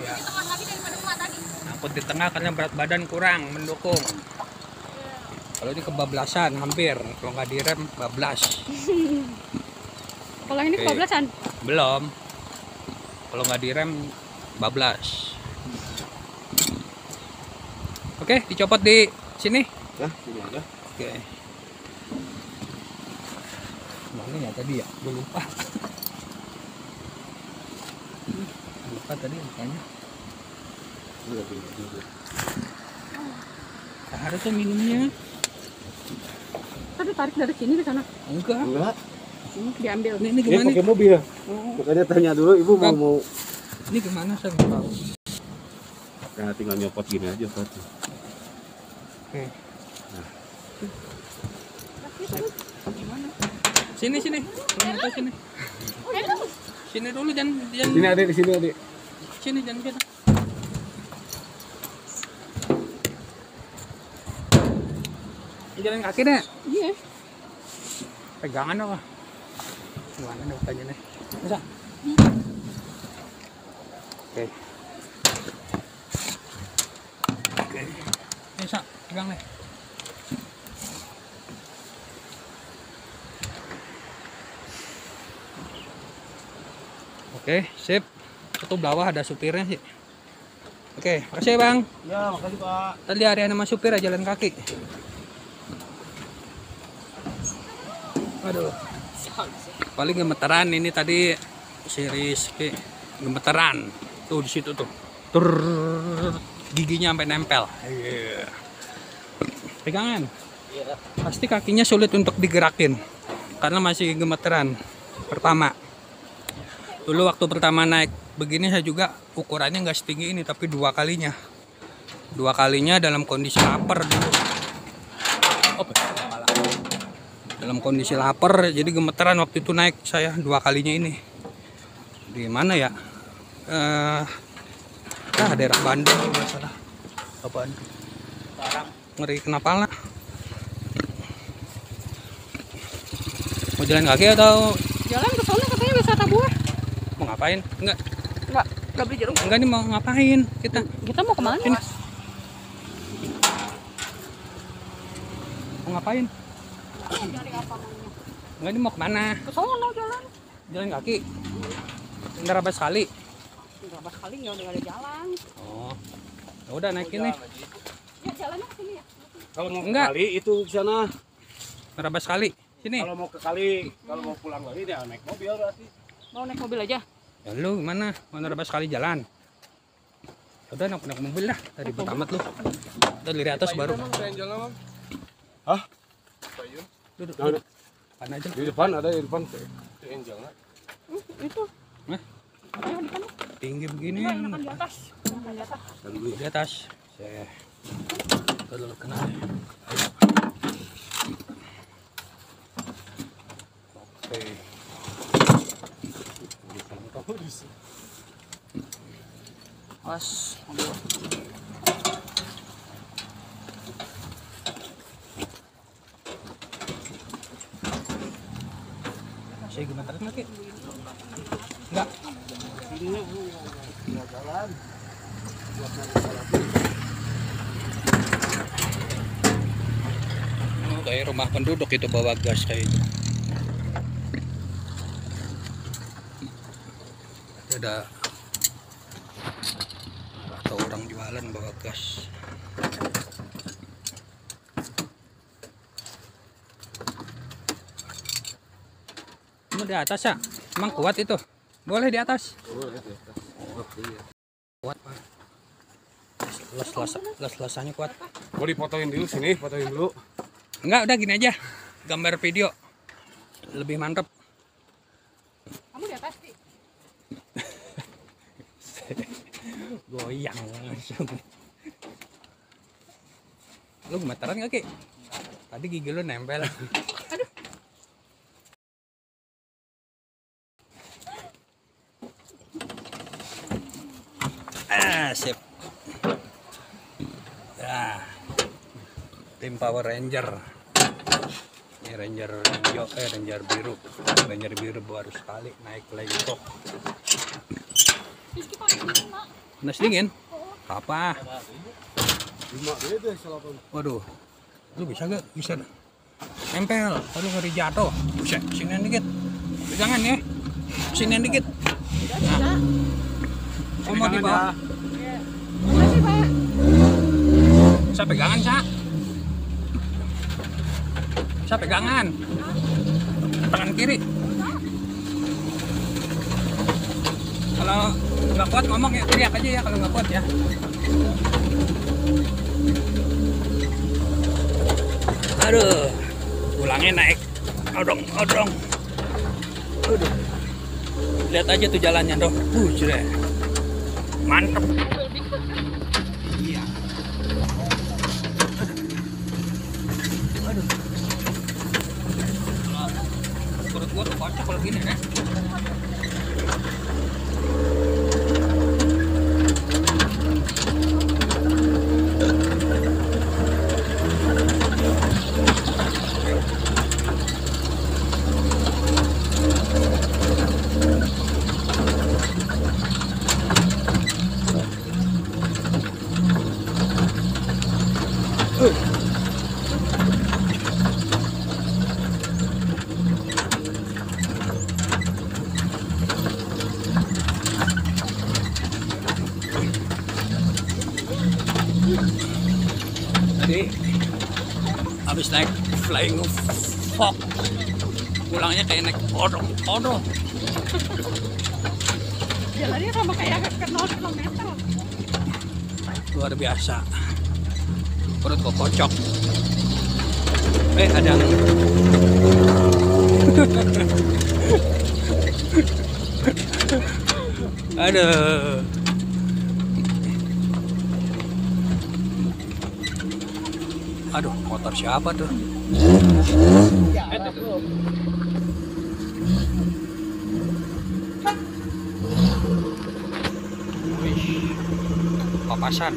Ya. Teman lagi daripada emak tadi. Angkut di tengah karena berat badan kurang mendukung. Kalau ini kebablasan hampir, kalau nggak direm bablas. Kalau ini kebablasan. Belum. Kalau nggak direm bablas. Oke, dicopot di sini. Ya, sini aja. Oke. Mana ya tadi ya? Gue lupa. Lupa tadi udah. Harusnya minumnya. Tadi tarik dari sini ke sana. Enggak. Enggak, Ini diambil. Ini, ini ini gimana? pakai mobil. Oh, Makanya tanya dulu ibu mau mau ini gimana saya nggak tahu. Nah, tinggal nyopot gini aja Pak. Oke. Sini sini. Belum atas sini. Sini dulu jangan jangan Sini adik, di sini adik. Sini jangan kita. Jalan kaki deh. Iya. Pegangan apa? Gimana nih bukanya nih? Itu bawah ada supirnya sih. Oke, makasih ya bang. Ya, makasih Pak. Tadi hari sama supir aja jalan kaki. Aduh. Paling gemeteran ini tadi series P. Gemeteran. Tuh di situ tuh. Tur giginya sampai nempel. Iya. Pegangan. Pasti kakinya sulit untuk digerakin karena masih gemeteran. Pertama. Dulu waktu pertama naik begini saya juga ukurannya nggak setinggi ini tapi dua kalinya. Dua kalinya dalam kondisi lapar dulu. Dalam kondisi lapar jadi gemeteran waktu itu naik saya dua kalinya ini. Di mana ya? Eh ah, daerah Bandung kalau nggak salah. Apaan ngeri kenapa lah? Mau jalan kaki atau Jalan ke sana katanya wisata buah. Ngapain enggak Enggak, enggak beli jeruk. enggak nih mau ngapain kita Kita mau ke mana? Sini. mau ngapain enggak ini mau ke mana Ke sana jalan. jalan kaki nerabas kali Berapa kali nggak ada jalan. oh ya udah naik ini Ya jalannya ke sini ya. Kalau mau Enggak. ke kali itu di sana. nerabas kali sini Kalau mau ke kali, kalau mau pulang lagi dia naik mobil berarti. Mau naik mobil aja. Ya lu gimana? Mau nerabas kali jalan? Ya udah naik naik mobil dah. Dari amat lu. Udah dari atas baru. Hah? duduk Nah, duduk. Pan aja. Di depan ada di depan. Itu. Ayo di sana. tinggi begini. Di atas. Di atas. Di atas. Saya kalau kena. Ayo. Mas, saya gimana tarik lagi? Enggak. Oh, kayak rumah penduduk itu bawa gas kayak itu. Ada atau orang jualan bawa gas. Ini di atas ya? Emang kuat itu? Boleh di atas? Kuat pak. Las-las, las-lasannya kuat. Mau dipotoin dulu sini, fotoin dulu. Enggak, udah gini aja. Gambar video. Lebih mantap. Kamu di atas, Ki. Goyang langsung. Lu gemeteran gak, Ki? Tadi gigi lu nempel. Ah, sip. Ya. Tim Power Ranger. Ini Ranger hijau, eh Ranger biru. Ranger biru baru sekali naik lagi kok. Rizky pakai ini, Mak. Panas dingin. Apa? Waduh. Lu bisa gak bisa nempel. Aduh ngeri jatuh. Bisa sini dikit. Pegangan ya. Sini dikit. Oh, mau di bawah saya pegangan sa. Saya pegangan. Tangan kiri kalau nggak kuat ngomong ya teriak aja ya kalau nggak kuat ya. Aduh. Tulangnya naik. Odong odong. Aduh. Lihat aja tuh jalannya dong uh jere. mantep. Iya. Aduh. Perut gua tuh kocak kalau gini ya Tadi habis naik flying fox. Pulangnya kayak naik odong odong. Jalannya sama kayak ke 0 kilometer. luar biasa. Perut kok kocok. Eh ada aduh aduh motor siapa tuh Wih, papasan?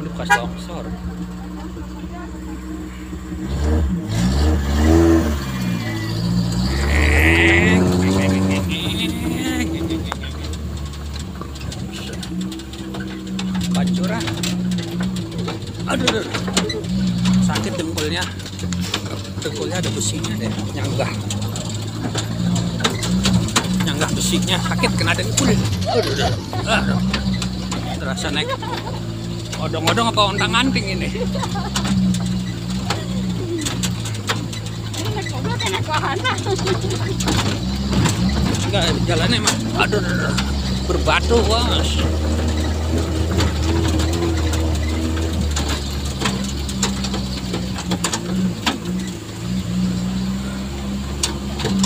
Udah bekas longsor. Pancuran. Aduh, aduh. Sakit dengkulnya. Dengkulnya ada besinya deh, nyanggah. Nyanggah besinya sakit kena dengkul. Aduh, aduh. aduh. Terasa naik odong-odong apa ontang anting ini? Enggak, jalannya emang aduh, aduh, aduh. Berbatu, bos.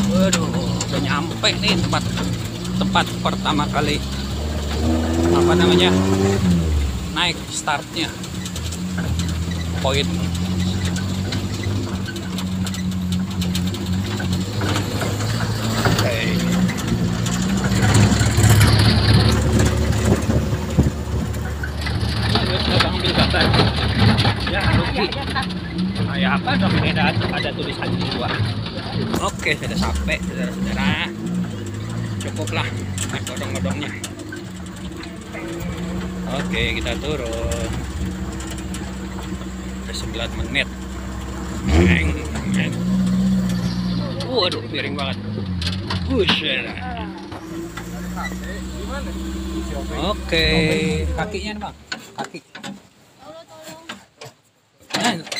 Waduh, udah nyampe nih tempat tempat pertama kali apa namanya naik startnya poin Hey. Abang ambil gambar. Ya, rugi. Kayak apa dong? Ini ada, ada tulisan di luar. Oke, sudah sampai, saudara-saudara. Cukuplah naik odong-odongnya. Oke, kita turun. Udah 9 menit. Eng, eng. Waduh, piring banget. Buset. Oke, kakinya nih, bang, kaki.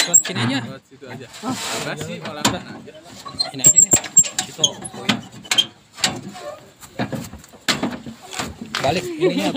Buat sini aja. situ aja. Oh, Masih olahan aja. ini aja. Situ. poin. Balik ininya